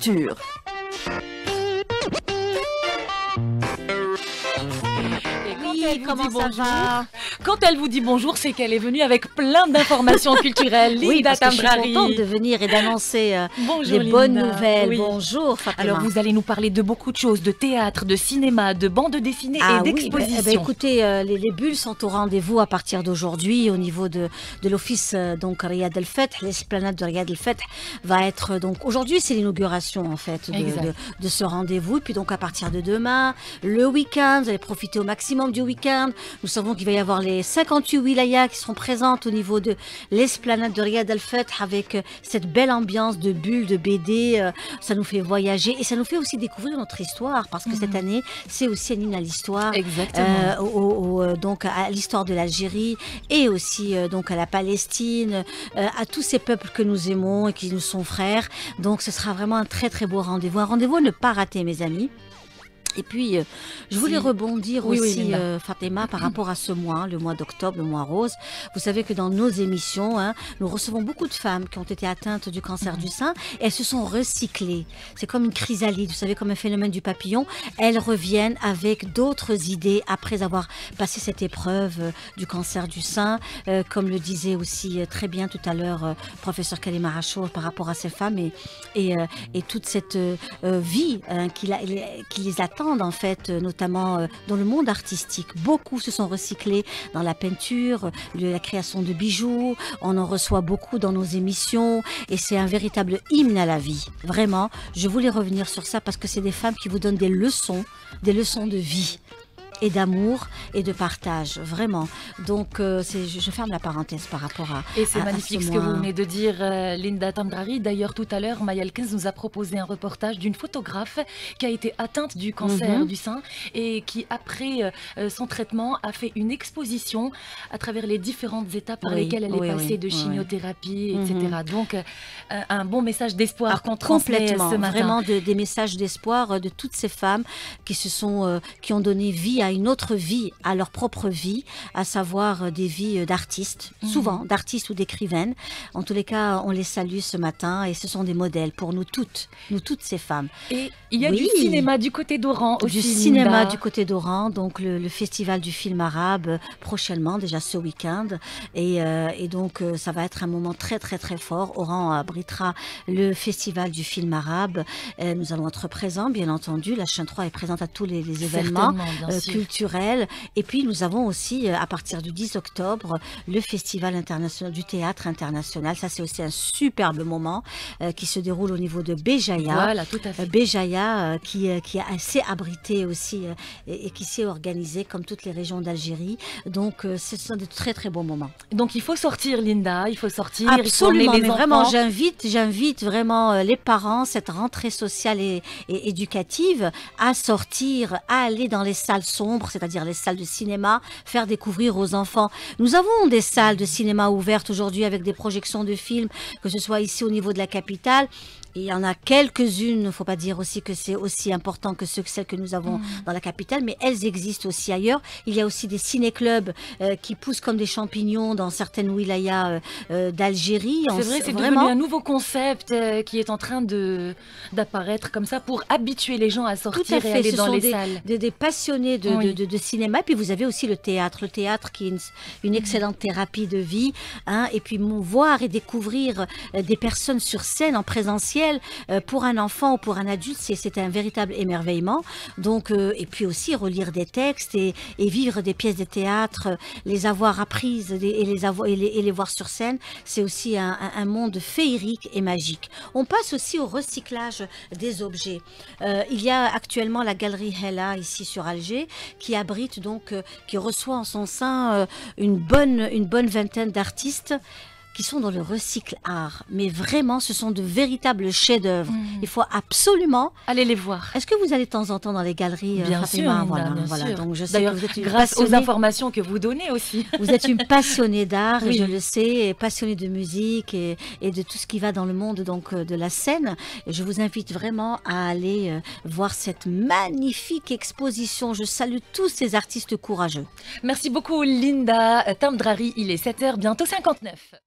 culture. Elle comment vous dit ça bonjour, va Quand elle vous dit bonjour, c'est qu'elle est venue avec plein d'informations culturelles. Oui, Linda parce que je suis contente de venir et d'annoncer euh, des bonnes Linda. nouvelles. Oui. Bonjour Fatima. Alors, vous allez nous parler de beaucoup de choses, de théâtre, de cinéma, de bande dessinée Ah et oui, d'exposition. bah, eh ben, écoutez, euh, les, les bulles sont au rendez-vous à partir d'aujourd'hui au niveau de, de l'office euh, donc Riyad El Fath, l'esplanade de Riyad El Fath va être euh, donc aujourd'hui c'est l'inauguration en fait de, de ce rendez-vous et puis donc à partir de demain le week-end vous allez profiter au maximum du week-end. Nous savons qu'il va y avoir les 58 wilayas qui seront présentes au niveau de l'esplanade de Riyad El Fath avec euh, cette belle ambiance de bulles, de BD. euh, ça nous fait voyager et ça nous fait aussi découvrir notre histoire parce que cette année c'est aussi un hymne à l'histoire Exactement. euh, au- au- au, donc à l'histoire de l'Algérie et aussi euh, donc à la Palestine, euh, à tous ces peuples que nous aimons et qui nous sont frères. Donc ce sera vraiment un très très beau rendez-vous, un rendez-vous à ne pas rater mes amis. Et puis, euh, je voulais Si. rebondir Oui, oui, aussi, Linda. euh, Fatima, par rapport à ce mois, le mois d'octobre, le mois rose. Vous savez que dans nos émissions, hein, nous recevons beaucoup de femmes qui ont été atteintes du cancer du sein et elles se sont recyclées. C'est comme une chrysalide, vous savez, comme un phénomène du papillon. Elles reviennent avec d'autres idées après avoir passé cette épreuve euh, du cancer du sein. Euh, comme le disait aussi très bien tout à l'heure euh, professeur Kalima Rachour par rapport à ces femmes et, et, euh, et toute cette vie hein, qui, la- qui les en fait, euh, notamment euh, dans le monde artistique. Beaucoup se sont recyclés dans la peinture, la création de bijoux. On en reçoit beaucoup dans nos émissions et c'est un véritable hymne à la vie. Vraiment, je voulais revenir sur ça parce que c'est des femmes qui vous donnent des leçons, des leçons de vie et d'amour et de partage, vraiment. Donc, euh, je, je ferme la parenthèse par rapport à. Et c'est à magnifique ce ce que vous venez de dire, euh, Linda Tamdrari. D'ailleurs, tout à l'heure, Maya Elkins nous a proposé un reportage d'une photographe qui a été atteinte du cancer Mhm. du sein et qui, après euh, euh, son traitement, a fait une exposition à travers les différentes étapes par Oui, lesquelles elle oui, est oui, passée de chimiothérapie, Mhm. etc. Donc, euh, un bon message d'espoir qu'on complètement, ce matin. vraiment de- des messages d'espoir de toutes ces femmes qui se sont, qui ont donné vie à une autre vie, à leur propre vie, à savoir euh, des vies euh, d'artistes, Mhm. souvent d'artistes ou d'écrivaines. En tous les cas, on les salue ce matin et ce sont des modèles pour nous toutes, nous toutes ces femmes. Et il y a Oui. du cinéma du côté d'Oran aussi. du cinéma du côté d'Oran, donc le, le festival du film arabe euh, prochainement, déjà ce week-end. Et, euh, et donc ça va être un moment très très très fort. Oran abritera le festival du film arabe. Euh, nous allons être présents, bien entendu. La chaîne 3 est présente à tous les, les événements euh, Et puis nous avons aussi, euh, à partir du 10 octobre, le festival international du théâtre international. Ça c'est aussi un superbe moment euh, qui se déroule au niveau de Béjaïa. Voilà, tout à fait. Béjaïa, euh, qui, euh, qui a assez abrité aussi et, et qui s'est organisé comme toutes les régions d'Algérie. Donc, ce sont de très très bons moments. Donc il faut sortir, Linda, il faut sortir. il faut Absolument, les vraiment, j'invite, j'invite vraiment les parents, cette rentrée sociale et, et éducative, à sortir, à aller dans les salles sombres, c'est-à-dire les salles de cinéma, faire découvrir aux enfants. Nous avons des salles de cinéma ouvertes aujourd'hui avec des projections de films, que ce soit ici au niveau de la capitale. Et il y en a quelques-unes, il ne faut pas dire aussi que c'est aussi important que ceux, celles que nous avons Mm. dans la capitale, mais elles existent aussi ailleurs. Il y a aussi des ciné-clubs euh, qui poussent comme des champignons dans certaines wilayas euh, euh, d'Algérie. C'est vrai, c'est vraiment. devenu un nouveau concept euh, qui est en train d'apparaître comme ça pour habituer les gens à Tout sortir et aller ce dans sont les des, salles. des, des passionnés de, Oui. de, de- de cinéma. Puis vous avez aussi le théâtre, le théâtre qui est une, une excellente thérapie de vie. Hein, et puis voir et découvrir des personnes sur scène en présentiel euh, pour un enfant ou pour un adulte, c'est un véritable émerveillement. Donc euh, et puis aussi relire des textes et, vivre des pièces de théâtre, euh, les avoir apprises et les voir sur scène, c'est aussi un, monde féerique et magique. On passe aussi au recyclage des objets. Il y a actuellement la galerie Hella ici sur Alger qui abrite donc, qui reçoit en son sein une bonne, une bonne vingtaine d'artistes qui sont dans le recycle art. Mais vraiment, ce sont de véritables chefs-d'œuvre. Mm. Il faut absolument. Allez les voir. Est-ce que vous allez de temps en temps dans les galeries euh, Bien Fatima sûr, voilà, bien voilà. sûr. Donc je sais D'ailleurs, que vous êtes une grâce aux informations que vous donnez aussi. Vous êtes une passionnée d'art, Oui. et je le sais, et passionnée de musique et, et de tout ce qui va dans le monde donc euh, de la scène. Et je vous invite vraiment à aller euh, voir cette magnifique exposition. Je salue tous ces artistes courageux. Merci beaucoup Linda Tamdrari, il est 7h, bientôt 59.